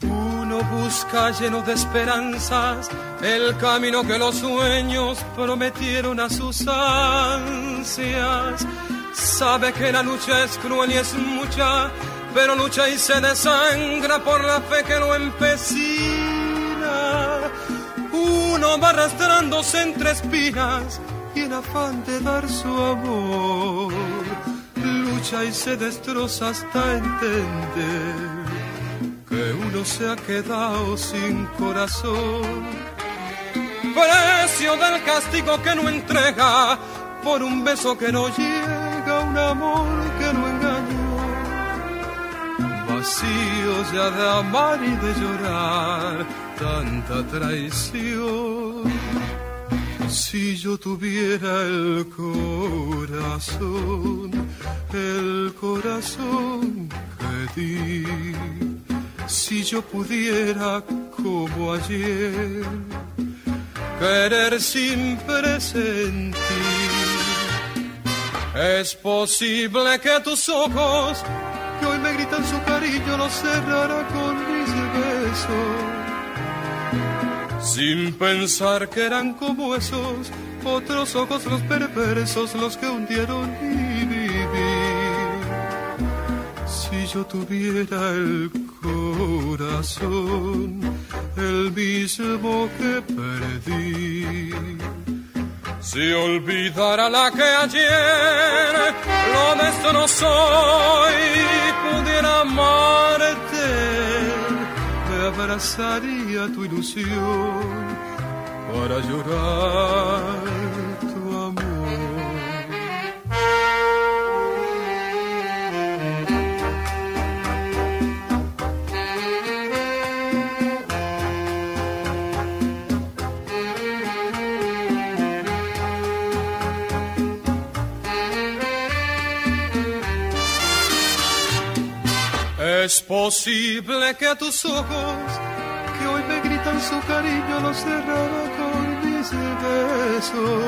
Uno busca lleno de esperanzas el camino que los sueños prometieron a sus ansias. Sabe que la lucha es cruel y es mucha, pero lucha y se desangra por la fe que lo empecina. Uno va arrastrándose entre espinas y en afán de dar su amor, lucha y se destroza hasta entender que uno se ha quedado sin corazón. Precio del castigo que no entrega por un beso que no llega, un amor que no engañó. Vacío ya de amar y de llorar tanta traición. Si yo tuviera el corazón, el corazón que di si yo pudiera como ayer querer sin presentir. Es posible que tus ojos, que hoy me gritan su cariño, los cerrara con mis besos. Sin pensar que eran como esos otros ojos los perversos los que hundieron mi vivir. Si yo tuviera el corazón, el mismo que perdí. Si olvidara la que ayer lo destrozó y pudiera amarte, me abrazaría tu ilusión para llorar Es posible que tus ojos, que hoy me gritan su cariño, los cerrara con mis besos.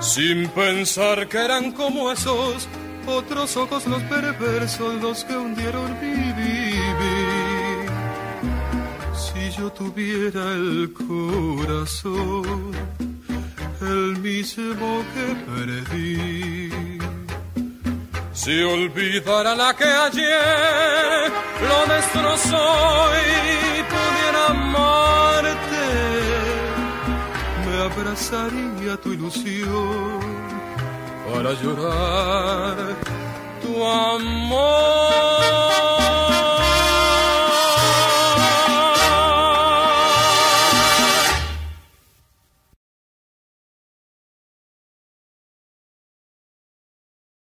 Sin pensar que eran como esos otros ojos, los perversos, los que hundieron mi vivir. Si yo tuviera el corazón, el mismo que perdí. Si olvidara la que ayer lo destrozó y pudiera amarte, me abrazaría tu ilusión para llorar tu amor.